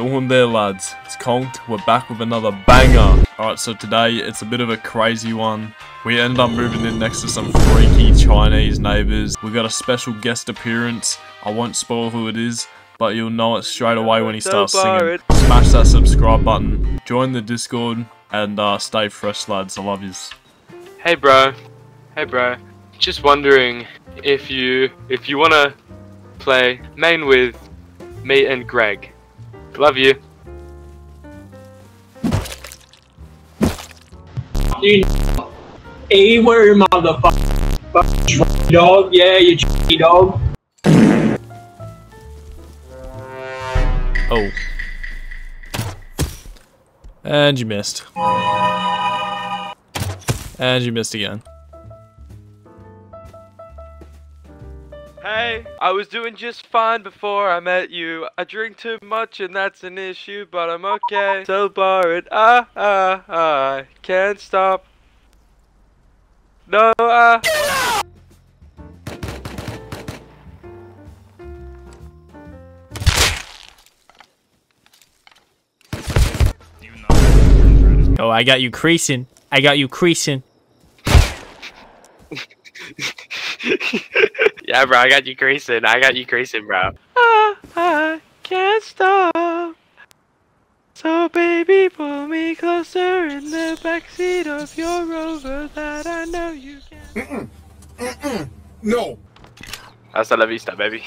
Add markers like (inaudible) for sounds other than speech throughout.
Doing there lads, it's Conked, we're back with another banger. Alright, so today it's a bit of a crazy one. We ended up moving in next to some freaky Chinese neighbours. We got a special guest appearance. I won't spoil who it is, but you'll know it straight away when he starts singing. Smash that subscribe button, join the Discord, and uh, stay fresh lads, I love yous. Hey bro, hey bro. Just wondering if you if you wanna play main with me and Greg. Love you. You A word, motherfucker. Dog, yeah, you dog. Oh. And you missed. And you missed again. Hey, I was doing just fine before I met you. I drink too much and that's an issue, but I'm okay. So bored, ah, ah, ah, I can't stop. No, ah. Oh, I got you creasing. I got you creasing. (laughs) yeah, bro, I got you creasing. I got you creasing, bro. Ah, I can't stop. So baby, pull me closer in the backseat of your Rover that I know you can. Mm mm. No. Hasta la vista, baby.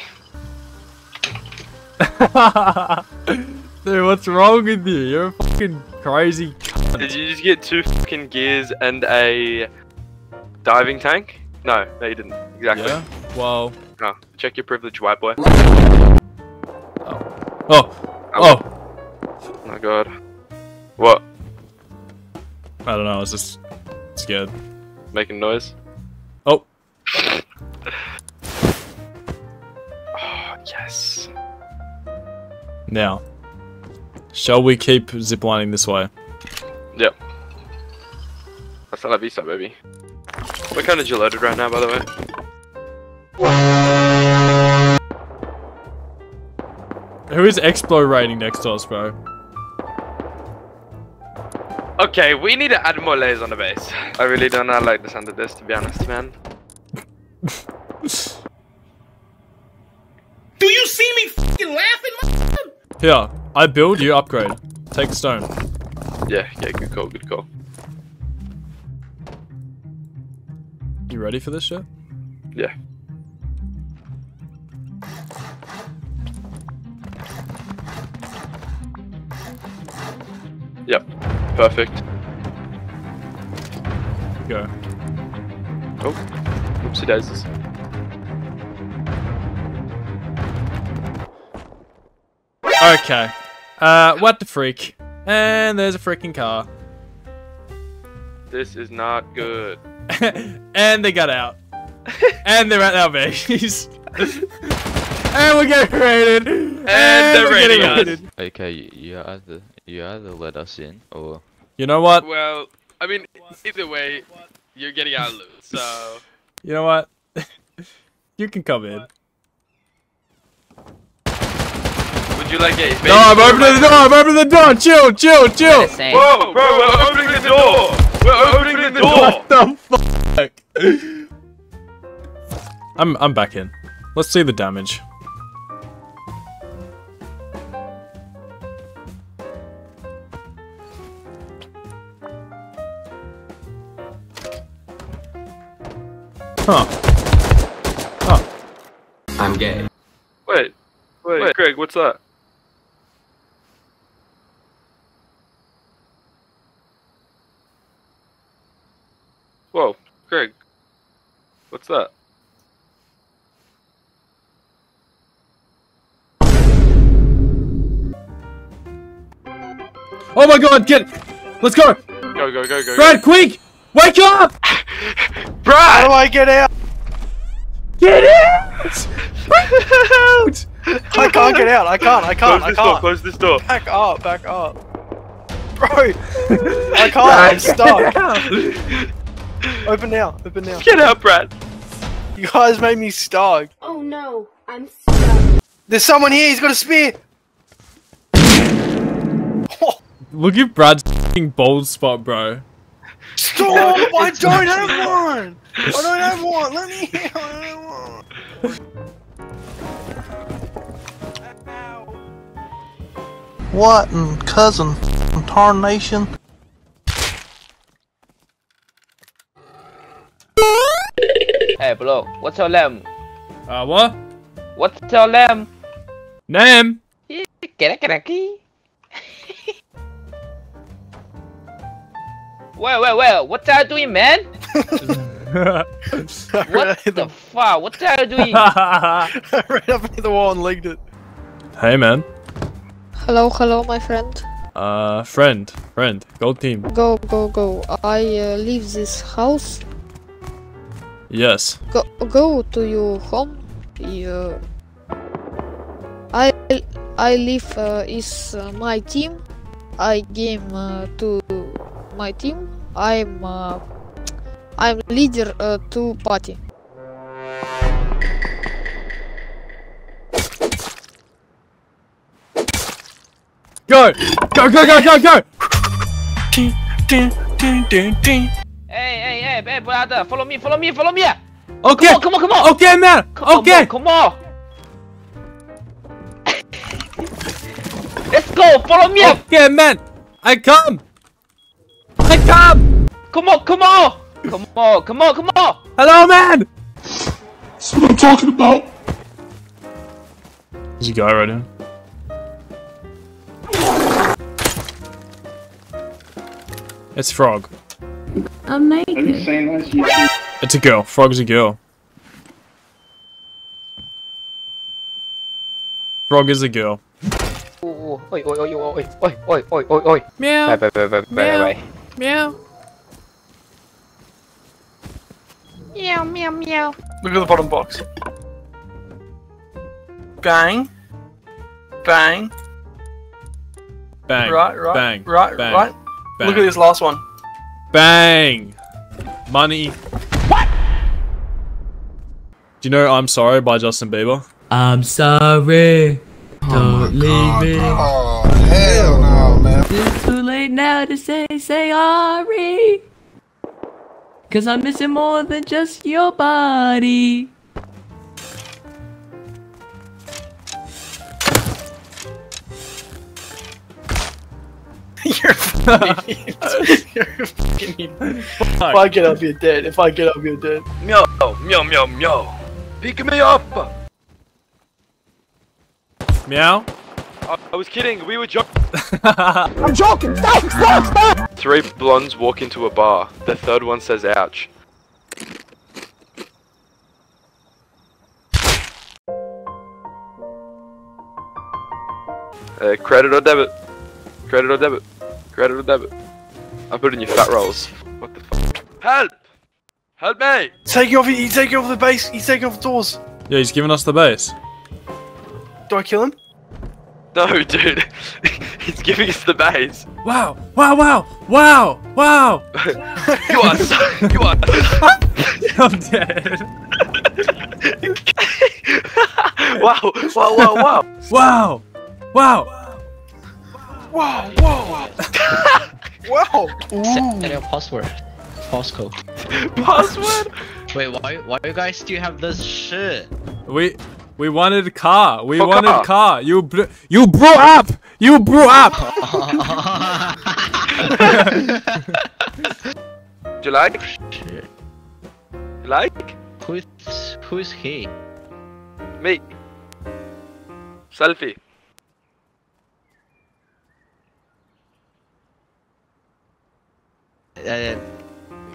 (laughs) Dude, what's wrong with you? You're a fucking crazy Did you just get two fucking gears and a diving tank? No, no you didn't. Exactly. Yeah? Well... No, check your privilege, white boy. Oh. oh. Oh! Oh! Oh my god. What? I don't know, I was just scared. Making noise? Oh! (sighs) Oh, yes. Now. Shall we keep ziplining this way? Yep. Hasta la vista, baby. We're kind of loaded right now, by the way. Who is Explo raiding next to us, bro? Okay, we need to add more layers on the base. I really do not like the sound of this, to be honest, man. (laughs) Do you see me fucking laughing, Here, I build, you upgrade. Take stone. Yeah, yeah, good call, good call. You ready for this shit? Yeah. Yep, perfect. Go. Oh, oopsie daisies. Okay. Uh, what the freak? And there's a freaking car. This is not good. (laughs) and they got out. and they're at our base. (laughs) and we're getting raided. And, they're we're getting raiding us. raided. Okay, you, you either you either let us in or You know what? Well, I mean, either way, you're getting out of loot, so... (laughs) You know what? (laughs) you can come in. Would you like a... No, I'm opening the door. I'm opening the door. Chill, chill, chill. Whoa, bro, we're opening the door! We're opening the door! What the fuck? (laughs) I'm I'm back in. Let's see the damage. Huh. Huh. I'm gay. Wait, wait, wait, Greg, what's that? Whoa, Greg, what's that? Oh my god, get Let's go! Go, go, go, go. Brad, quick! Wake up! Brad! How do I get out? Get out! out! I can't get out. I can't. I can't. I this door, can't. close this door. Back up. Back up. Bro, I can't. I'm stuck. Open now. Open now. Get out, Brad! You guys made me stuck. Oh no, I'm stuck. There's someone here. He's got a spear. Look at Brad's f***ing bald spot, bro. Stop! I don't have one! I don't (laughs) have one! Let me I don't have one! What in cousin f***ing tarnation? Hey bro, what's your name? Uh, what? What's your name? Name? Kira kira ki. Wait, wait, wait, what are you doing, man? (laughs) What the fuck? What are you doing? (laughs) I ran up into the wall and legged it. hey, man. Hello, hello, my friend. Uh, friend, friend, gold team. Go, go, go. I uh, leave this house. Yes. Go, go to your home. You, I, I leave uh, is uh, my team. I game uh, to my team. I'm, uh, I'm leader uh, to party. Go! Go, go, go, go, go! Ding, ding, ding, ding, ding. hey, hey, hey, hey, brother, follow me, follow me, follow me. Okay! Come on, come on, come on. Okay, man! Come Okay! on, come on. (laughs) Let's go, follow me. Okay, man! I come! I come! Come on, come on. Come on, come on, come on. Hello, man! That's what I'm talking about. There's a guy right here. It's Frog. I'm naked. It's a girl. Frog's a girl. Frog is a girl. Oh, oi, oi, oi, oi, oi, oi, oi, oi, oi. Meow. Bye, bye, bye, bye, bye, bye. Meow. Meow, meow, meow. Look at the bottom box. Bang. Bang. Bang. Right, right. Bang. Right, Bang. right. Bang. Look at this last one. Bang. Money. What? Do you know I'm Sorry by Justin Bieber? I'm sorry. Oh Don't leave me. Oh, hell no, man. It's too late now to say say sorry. Cause I'm missing more than just your body. (laughs) You're fucking idiot. You're fucking idiot. If I get up, you're dead. If I get up, you're dead. Meow, meow, meow, meow. Pick me up. Meow. I, I was kidding. We were joking. (laughs) I'm joking! Stop! Stop! Stop! Three blondes walk into a bar. The third one says, "Ouch." Uh, credit or debit? Credit or debit? Credit or debit? I put in your fat rolls. What the fuck? Help! Help me! Take off. He's taking off the base. He's taking off the doors. Yeah, he's giving us the base. Do I kill him? (laughs) No, dude. (laughs) He's giving us the base. Wow! Wow! Wow! Wow! Wow! (laughs) You are so. You are. I'm dead. wow! Wow! Wow! Wow! Wow! Wow! Whoa! Whoa! wow! Set your password. Passcode. Password? Wait, why why you guys still have this shit? We we wanted a car. We For wanted car. a car. You bl- you blew up. You blew up. (laughs) Do you like? Shit. You like? Who's who's he? Me. Selfie. Uh,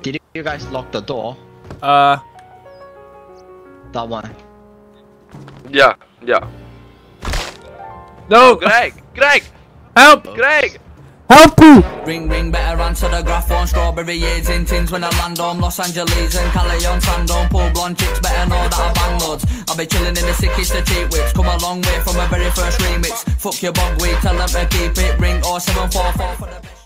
did you guys lock the door? Uh, That one. Yeah. Yeah. no. Oh, Greg. Greg. Help! Greg. Help you! Ring ring better answer the graph graphone Strawberry years in tins when I land on Los Angeles and Cali on Sandon Pool blonde chicks better know that I bang loads I'll be chilling in the sickest of cheap whips Come a long way from my very first remix Fuck your bog weed, tell them to keep it Ring 0744 for the